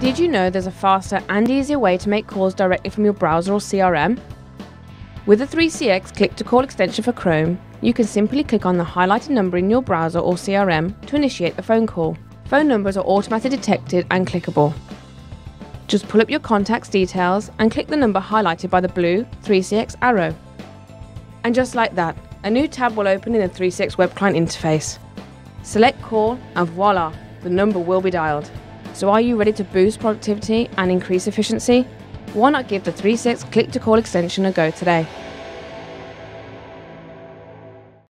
Did you know there's a faster and easier way to make calls directly from your browser or CRM? With the 3CX Click to Call extension for Chrome, you can simply click on the highlighted number in your browser or CRM to initiate the phone call. Phone numbers are automatically detected and clickable. Just pull up your contact's details and click the number highlighted by the blue 3CX arrow. And just like that, a new tab will open in the 3CX web client interface. Select call and voila, the number will be dialed. So are you ready to boost productivity and increase efficiency? Why not give the 3CX Click to Call extension a go today?